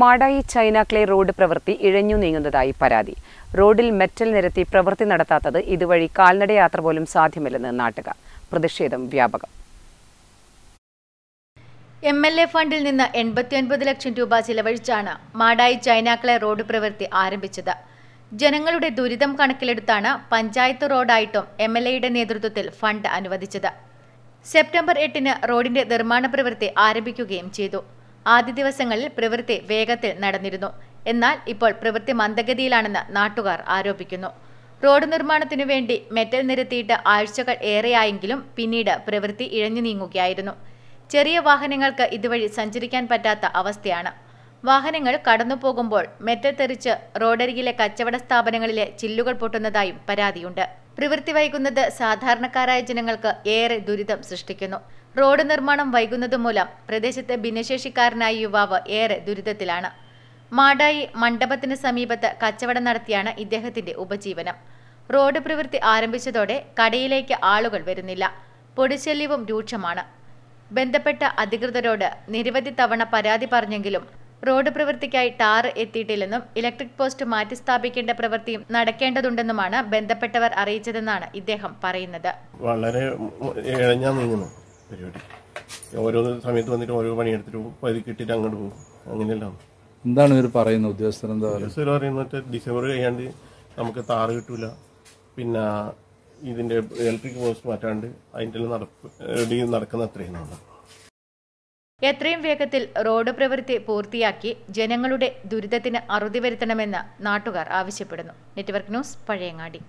Madayi China clay road പ്രവൃത്തി ഇഴഞ്ഞു നീങ്ങുന്നതായി പരാതി. റോഡിൽ മെറ്റൽ നിരത്തി പ്രവൃത്തി നടത്താത്തത് ഇതുവഴി കാൽനടയാത്ര പോലും സാധ്യമല്ലെന്ന് നാട്ടുകാർ. പ്രതിഷേധം വ്യാപകം. എം എൽ എ ഫണ്ടിൽ നിന്ന് എൺപത്തിയൊൻപത് ലക്ഷം രൂപ ചിലവഴിച്ചാണ് മാടായി ചൈനാക്കളെ റോഡ് പ്രവൃത്തി ആരംഭിച്ചത്. ജനങ്ങളുടെ ദുരിതം കണക്കിലെടുത്താണ് പഞ്ചായത്ത് റോഡായിട്ടും എം എൽ എയുടെ നേതൃത്വത്തിൽ ഫണ്ട് അനുവദിച്ചത്. സെപ്റ്റംബർ എട്ടിന് റോഡിന്റെ നിർമ്മാണ പ്രവൃത്തി ആരംഭിക്കുകയും ചെയ്തു. ആദ്യ ദിവസങ്ങളിൽ പ്രവൃത്തി വേഗത്തിൽ നടന്നിരുന്നു. എന്നാൽ ഇപ്പോൾ പ്രവൃത്തി മന്ദഗതിയിലാണെന്ന് നാട്ടുകാർ ആരോപിക്കുന്നു. റോഡ് നിർമ്മാണത്തിനു വേണ്ടി മെറ്റൽ നിരത്തിയിട്ട് ആഴ്ചകൾ ഏറെയായെങ്കിലും പിന്നീട് പ്രവൃത്തി ഇഴഞ്ഞു നീങ്ങുകയായിരുന്നു. ചെറിയ വാഹനങ്ങൾക്ക് ഇതുവഴി സഞ്ചരിക്കാൻ പറ്റാത്ത അവസ്ഥയാണ്. വാഹനങ്ങൾ കടന്നു പോകുമ്പോൾ മെറ്റൽ തെറിച്ച് റോഡരികിലെ കച്ചവട സ്ഥാപനങ്ങളിലെ ചില്ലുകൾ പൊട്ടുന്നതായും പരാതിയുണ്ട്. പ്രവൃത്തി വൈകുന്നത് സാധാരണക്കാരായ ജനങ്ങൾക്ക് ഏറെ ദുരിതം സൃഷ്ടിക്കുന്നു. റോഡ് നിർമ്മാണം വൈകുന്നത് മൂലം പ്രദേശത്തെ ഭിന്നശേഷിക്കാരനായ യുവാവ് ഏറെ ദുരിതത്തിലാണ്. മാടായി മണ്ഡപത്തിന് സമീപത്ത് കച്ചവടം നടത്തിയാണ് ഇദ്ദേഹത്തിന്റെ ഉപജീവനം. റോഡ് പ്രവൃത്തി ആരംഭിച്ചതോടെ കടയിലേക്ക് ആളുകൾ വരുന്നില്ല. പൊടിശല്യവും രൂക്ഷമാണ്. ബന്ധപ്പെട്ട അധികൃതരോട് നിരവധി തവണ പരാതി പറഞ്ഞെങ്കിലും റോഡ് പ്രവൃത്തിക്കായി ടാർ എത്തിയിട്ടില്ലെന്നും ഇലക്ട്രിക് പോസ്റ്റ് മാറ്റി സ്ഥാപിക്കേണ്ട പ്രവൃത്തിയും നടക്കേണ്ടതുണ്ടെന്നുമാണ് ബന്ധപ്പെട്ടവർ അറിയിച്ചതെന്നാണ് ഇദ്ദേഹം പറയുന്നത്. വളരെ പരിപാടി. ഓരോ സമയത്ത് വന്നിട്ട് ഓരോ പണിയെടുത്തിട്ട് പതി കിട്ടിയിട്ട് അങ്ങോട്ട് പോകും. അങ്ങനെയല്ല. എന്താണ് ഇവർ പറയുന്നത്? ഉദ്യോഗസ്ഥർ എന്താ പറയുക ഉദ്യോഗസ്ഥർ പറയുന്നത് ഡിസംബർ കഴിയാണ്ട് നമുക്ക് താറ് കിട്ടൂല. പിന്നെ ഇതിന്റെ ഇലക്ട്രിക് പോസ്റ്റ് മാറ്റാണ്ട് അതിന്റെ നടപ്പ് നടക്കുന്ന അത്രയും നാളെ എത്രയും വേഗത്തിൽ റോഡ് പ്രവൃത്തി പൂർത്തിയാക്കി ജനങ്ങളുടെ ദുരിതത്തിന് അറുതി വരുത്തണമെന്ന് നാട്ടുകാർ ആവശ്യപ്പെടുന്നു. Network news Pazhayangadi.